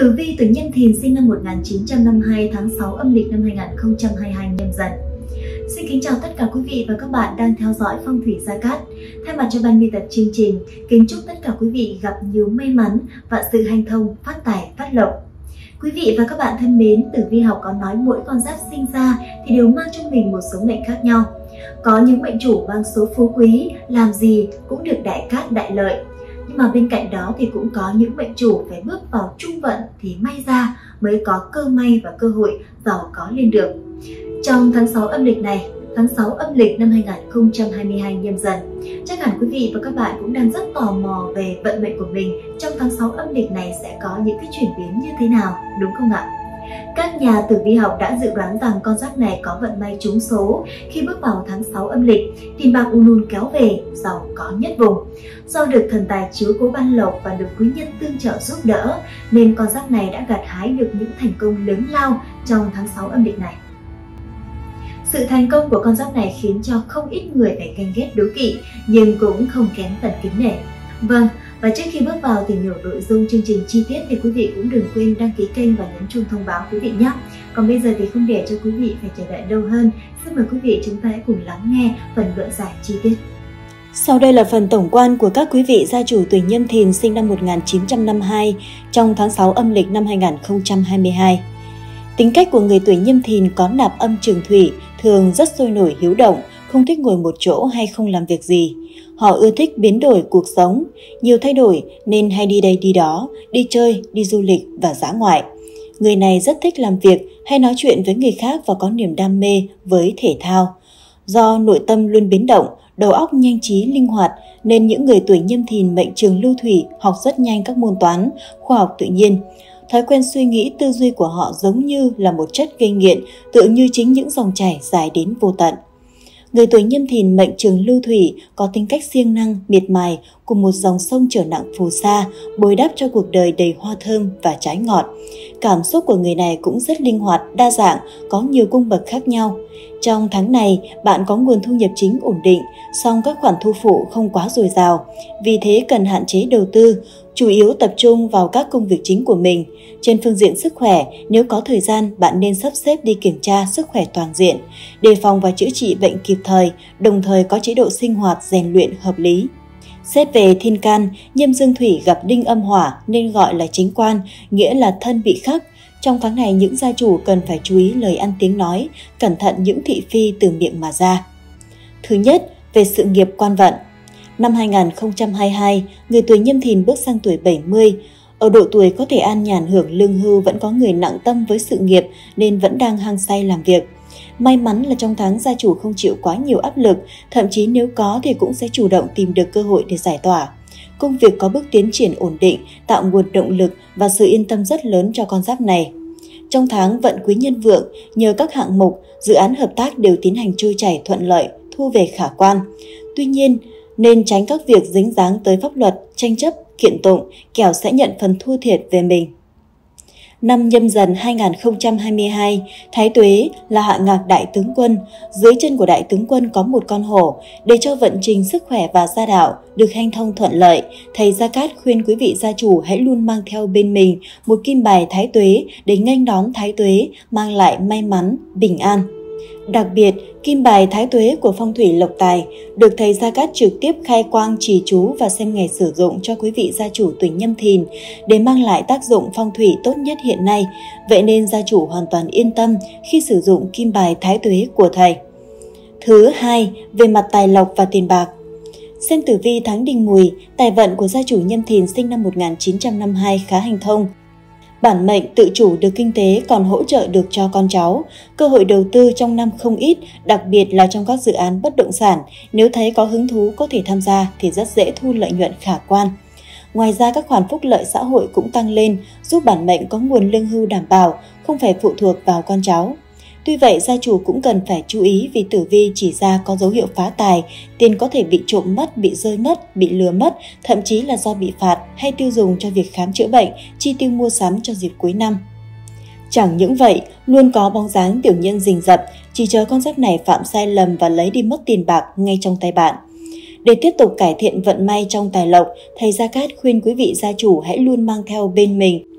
Tử vi tuổi Nhâm Thìn sinh năm 1952 tháng 6 âm lịch năm 2022 nhâm dần. Xin kính chào tất cả quý vị và các bạn đang theo dõi Phong thủy Gia Cát. Thay mặt cho ban biên tập chương trình, kính chúc tất cả quý vị gặp nhiều may mắn và sự hanh thông, phát tài, phát lộc. Quý vị và các bạn thân mến, Tử vi học có nói mỗi con giáp sinh ra thì đều mang trong mình một số mệnh khác nhau. Có những mệnh chủ mang số phú quý, làm gì cũng được đại cát đại lợi mà bên cạnh đó thì cũng có những mệnh chủ phải bước vào trung vận thì may ra mới có cơ may và cơ hội giàu có lên được. Trong tháng 6 âm lịch này, tháng 6 âm lịch năm 2022 nhâm dần, chắc hẳn quý vị và các bạn cũng đang rất tò mò về vận mệnh của mình trong tháng 6 âm lịch này sẽ có những cái chuyển biến như thế nào, đúng không ạ? Các nhà tử vi học đã dự đoán rằng con giáp này có vận may trúng số khi bước vào tháng 6 âm lịch, tiền bạc unun kéo về, giàu có nhất vùng. Do được thần tài chiếu cố ban lộc và được quý nhân tương trợ giúp đỡ, nên con giáp này đã gặt hái được những thành công lớn lao trong tháng 6 âm lịch này. Sự thành công của con giáp này khiến cho không ít người phải ganh ghét đố kỵ, nhưng cũng không kém phần kính nể. Vâng, và trước khi bước vào tìm hiểu nội dung chương trình chi tiết thì quý vị cũng đừng quên đăng ký kênh và nhấn chuông thông báo quý vị nhé. Còn bây giờ thì không để cho quý vị phải chờ đợi lâu hơn, xin mời quý vị chúng ta hãy cùng lắng nghe phần luận giải chi tiết. Sau đây là phần tổng quan của các quý vị gia chủ tuổi Nhâm Thìn sinh năm 1952 trong tháng 6 âm lịch năm 2022. Tính cách của người tuổi Nhâm Thìn có nạp âm trường thủy, thường rất sôi nổi hiếu động, không thích ngồi một chỗ hay không làm việc gì. Họ ưa thích biến đổi cuộc sống, nhiều thay đổi nên hay đi đây đi đó, đi chơi, đi du lịch và dã ngoại. Người này rất thích làm việc hay nói chuyện với người khác và có niềm đam mê với thể thao. Do nội tâm luôn biến động, đầu óc nhanh trí linh hoạt nên những người tuổi nhâm thìn mệnh trường lưu thủy học rất nhanh các môn toán, khoa học tự nhiên. Thói quen suy nghĩ tư duy của họ giống như là một chất gây nghiện, tựa như chính những dòng chảy dài đến vô tận. Người tuổi nhâm thìn mệnh trường lưu thủy có tính cách siêng năng, miệt mài của một dòng sông trở nặng phù sa, bồi đắp cho cuộc đời đầy hoa thơm và trái ngọt. Cảm xúc của người này cũng rất linh hoạt, đa dạng, có nhiều cung bậc khác nhau. Trong tháng này, bạn có nguồn thu nhập chính ổn định, song các khoản thu phụ không quá dồi dào. Vì thế cần hạn chế đầu tư, chủ yếu tập trung vào các công việc chính của mình. Trên phương diện sức khỏe, nếu có thời gian, bạn nên sắp xếp đi kiểm tra sức khỏe toàn diện, đề phòng và chữa trị bệnh kịp thời, đồng thời có chế độ sinh hoạt rèn luyện hợp lý. Xét về thiên can, nhâm dương thủy gặp đinh âm hỏa nên gọi là chính quan, nghĩa là thân bị khắc. Trong tháng này, những gia chủ cần phải chú ý lời ăn tiếng nói, cẩn thận những thị phi từ miệng mà ra. Thứ nhất, về sự nghiệp quan vận. Năm 2022, người tuổi nhâm thìn bước sang tuổi 70. Ở độ tuổi có thể an nhàn hưởng lương hưu vẫn có người nặng tâm với sự nghiệp nên vẫn đang hăng say làm việc. May mắn là trong tháng gia chủ không chịu quá nhiều áp lực, thậm chí nếu có thì cũng sẽ chủ động tìm được cơ hội để giải tỏa. Công việc có bước tiến triển ổn định, tạo nguồn động lực và sự yên tâm rất lớn cho con giáp này. Trong tháng vận quý nhân vượng, nhờ các hạng mục, dự án hợp tác đều tiến hành trôi chảy thuận lợi, thu về khả quan. Tuy nhiên, nên tránh các việc dính dáng tới pháp luật, tranh chấp, kiện tụng, kẻo sẽ nhận phần thua thiệt về mình. Năm nhâm dần 2022, Thái Tuế là hạ ngạc đại tướng quân. Dưới chân của đại tướng quân có một con hổ. Để cho vận trình sức khỏe và gia đạo được hanh thông thuận lợi, thầy Gia Cát khuyên quý vị gia chủ hãy luôn mang theo bên mình một kim bài Thái Tuế để nghênh đón Thái Tuế, mang lại may mắn, bình an. Đặc biệt, kim bài thái tuế của phong thủy lộc tài được thầy Gia Cát trực tiếp khai quang trì chú và xem ngày sử dụng cho quý vị gia chủ tuổi nhâm thìn để mang lại tác dụng phong thủy tốt nhất hiện nay. Vậy nên gia chủ hoàn toàn yên tâm khi sử dụng kim bài thái tuế của thầy. Thứ hai, về mặt tài lộc và tiền bạc. Xem tử vi tháng đinh mùi, tài vận của gia chủ nhâm thìn sinh năm 1952 khá hành thông, Bản mệnh tự chủ được kinh tế còn hỗ trợ được cho con cháu. Cơ hội đầu tư trong năm không ít, đặc biệt là trong các dự án bất động sản. Nếu thấy có hứng thú có thể tham gia thì rất dễ thu lợi nhuận khả quan. Ngoài ra các khoản phúc lợi xã hội cũng tăng lên, giúp bản mệnh có nguồn lương hưu đảm bảo, không phải phụ thuộc vào con cháu. Tuy vậy, gia chủ cũng cần phải chú ý vì tử vi chỉ ra có dấu hiệu phá tài, tiền có thể bị trộm mất, bị rơi mất, bị lừa mất, thậm chí là do bị phạt hay tiêu dùng cho việc khám chữa bệnh, chi tiêu mua sắm cho dịp cuối năm. Chẳng những vậy, luôn có bóng dáng tiểu nhân rình rập, chỉ chờ con giáp này phạm sai lầm và lấy đi mất tiền bạc ngay trong tay bạn. Để tiếp tục cải thiện vận may trong tài lộc, thầy Gia Cát khuyên quý vị gia chủ hãy luôn mang theo bên mình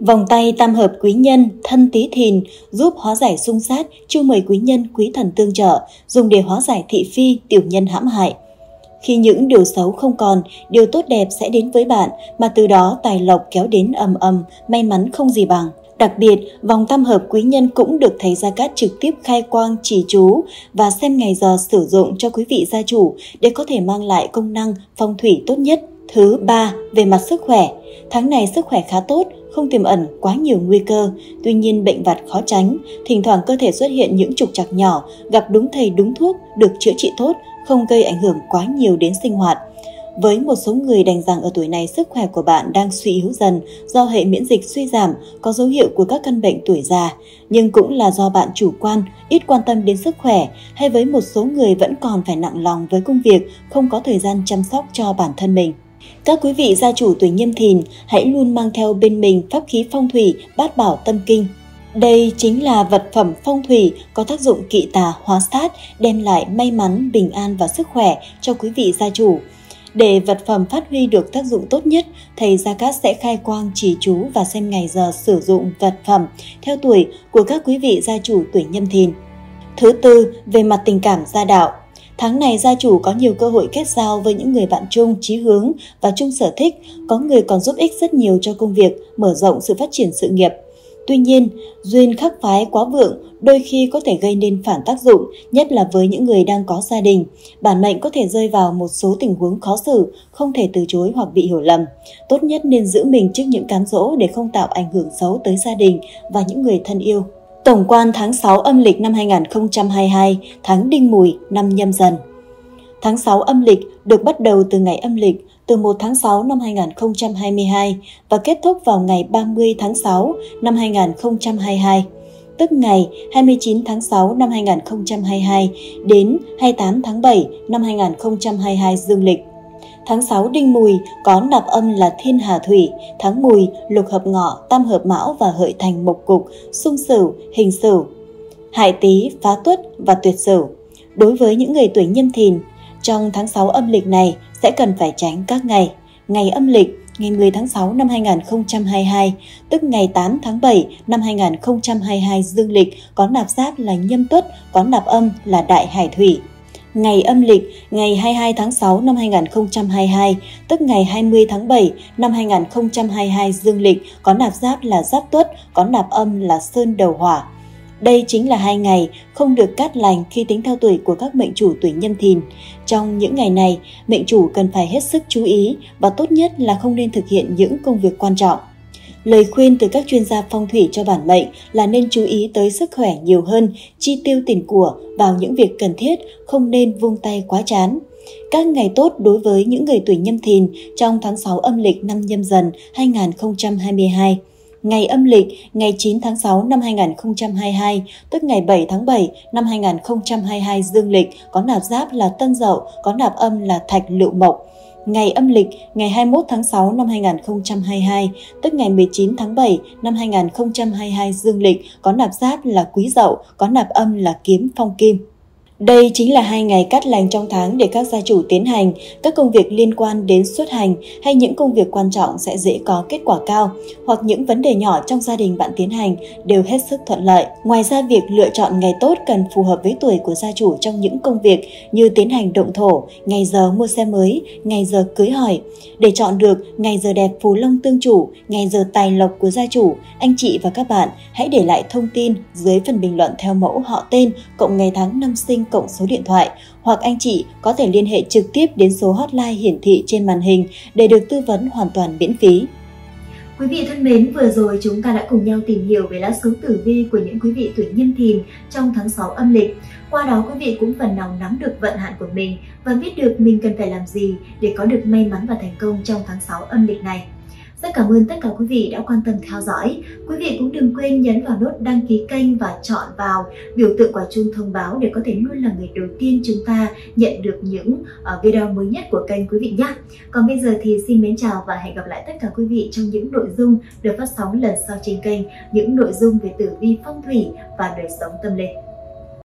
Vòng tay tam hợp quý nhân, thân tí thìn, giúp hóa giải xung sát, chu mời quý nhân, quý thần tương trợ, dùng để hóa giải thị phi, tiểu nhân hãm hại. Khi những điều xấu không còn, điều tốt đẹp sẽ đến với bạn, mà từ đó tài lộc kéo đến ầm ầm, may mắn không gì bằng. Đặc biệt, vòng tam hợp quý nhân cũng được thầy Gia Cát trực tiếp khai quang chỉ chú và xem ngày giờ sử dụng cho quý vị gia chủ để có thể mang lại công năng phong thủy tốt nhất. Thứ ba, về mặt sức khỏe. Tháng này sức khỏe khá tốt, không tiềm ẩn quá nhiều nguy cơ, tuy nhiên bệnh vặt khó tránh, thỉnh thoảng cơ thể xuất hiện những trục trặc nhỏ, gặp đúng thầy đúng thuốc, được chữa trị tốt, không gây ảnh hưởng quá nhiều đến sinh hoạt. Với một số người đành rằng ở tuổi này sức khỏe của bạn đang suy yếu dần do hệ miễn dịch suy giảm, có dấu hiệu của các căn bệnh tuổi già, nhưng cũng là do bạn chủ quan, ít quan tâm đến sức khỏe hay với một số người vẫn còn phải nặng lòng với công việc, không có thời gian chăm sóc cho bản thân mình. Các quý vị gia chủ tuổi nhâm thìn hãy luôn mang theo bên mình pháp khí phong thủy bát bảo tâm kinh. Đây chính là vật phẩm phong thủy có tác dụng kỵ tà hóa sát, đem lại may mắn, bình an và sức khỏe cho quý vị gia chủ. Để vật phẩm phát huy được tác dụng tốt nhất, thầy Gia Cát sẽ khai quang chỉ chú và xem ngày giờ sử dụng vật phẩm theo tuổi của các quý vị gia chủ tuổi nhâm thìn. Thứ tư, về mặt tình cảm gia đạo. Tháng này gia chủ có nhiều cơ hội kết giao với những người bạn chung, chí hướng và chung sở thích, có người còn giúp ích rất nhiều cho công việc, mở rộng sự phát triển sự nghiệp. Tuy nhiên, duyên khắc phái quá vượng đôi khi có thể gây nên phản tác dụng, nhất là với những người đang có gia đình. Bản mệnh có thể rơi vào một số tình huống khó xử, không thể từ chối hoặc bị hiểu lầm. Tốt nhất nên giữ mình trước những cám dỗ để không tạo ảnh hưởng xấu tới gia đình và những người thân yêu. Tổng quan tháng 6 âm lịch năm 2022, tháng Đinh Mùi, năm nhâm dần. Tháng 6 âm lịch được bắt đầu từ ngày âm lịch từ 1 tháng 6 năm 2022 và kết thúc vào ngày 30 tháng 6 năm 2022, tức ngày 29 tháng 6 năm 2022 đến 28 tháng 7 năm 2022 dương lịch. Tháng 6 đinh mùi có nạp âm là thiên hà thủy, tháng mùi lục hợp ngọ, tam hợp mão và hợi thành mộc cục, xung sửu, hình sửu, hại tý, phá tuất và tuyệt sửu. Đối với những người tuổi nhâm thìn, trong tháng 6 âm lịch này sẽ cần phải tránh các ngày. Ngày âm lịch ngày 10 tháng 6 năm 2022, tức ngày 8 tháng 7 năm 2022 dương lịch có nạp giáp là nhâm tuất, có nạp âm là đại hải thủy. Ngày âm lịch ngày 22 tháng 6 năm 2022, tức ngày 20 tháng 7 năm 2022 dương lịch có nạp giáp là giáp tuất, có nạp âm là sơn đầu hỏa. Đây chính là hai ngày không được cát lành khi tính theo tuổi của các mệnh chủ tuổi nhâm thìn. Trong những ngày này, mệnh chủ cần phải hết sức chú ý và tốt nhất là không nên thực hiện những công việc quan trọng. Lời khuyên từ các chuyên gia phong thủy cho bản mệnh là nên chú ý tới sức khỏe nhiều hơn, chi tiêu tiền của vào những việc cần thiết, không nên vung tay quá chán. Các ngày tốt đối với những người tuổi nhâm thìn trong tháng 6 âm lịch năm nhâm dần 2022 ngày âm lịch ngày 9 tháng 6 năm 2022, tức ngày 7 tháng 7 năm 2022 dương lịch có nạp giáp là Tân Dậu, có nạp âm là Thạch Lựu Mộc. Ngày âm lịch ngày 21 tháng 6 năm 2022, tức ngày 19 tháng 7 năm 2022 dương lịch có nạp giáp là Quý Dậu, có nạp âm là Kiếm Phong Kim. Đây chính là hai ngày cắt lành trong tháng để các gia chủ tiến hành các công việc liên quan đến xuất hành hay những công việc quan trọng sẽ dễ có kết quả cao hoặc những vấn đề nhỏ trong gia đình bạn tiến hành đều hết sức thuận lợi. Ngoài ra việc lựa chọn ngày tốt cần phù hợp với tuổi của gia chủ trong những công việc như tiến hành động thổ, ngày giờ mua xe mới, ngày giờ cưới hỏi. Để chọn được ngày giờ đẹp phù long tương chủ, ngày giờ tài lộc của gia chủ, anh chị và các bạn hãy để lại thông tin dưới phần bình luận theo mẫu họ tên cộng ngày tháng năm sinh cộng số điện thoại hoặc anh chị có thể liên hệ trực tiếp đến số hotline hiển thị trên màn hình để được tư vấn hoàn toàn miễn phí. Quý vị thân mến, vừa rồi chúng ta đã cùng nhau tìm hiểu về lá số tử vi của những quý vị tuổi nhâm thìn trong tháng 6 âm lịch. Qua đó quý vị cũng phần nào nắm được vận hạn của mình và biết được mình cần phải làm gì để có được may mắn và thành công trong tháng 6 âm lịch này. Rất cảm ơn tất cả quý vị đã quan tâm theo dõi. Quý vị cũng đừng quên nhấn vào nút đăng ký kênh và chọn vào biểu tượng quả chuông thông báo để có thể luôn là người đầu tiên chúng ta nhận được những ờ, video mới nhất của kênh quý vị nhé. Còn bây giờ thì xin mến chào và hẹn gặp lại tất cả quý vị trong những nội dung được phát sóng lần sau trên kênh, những nội dung về tử vi phong thủy và đời sống tâm linh.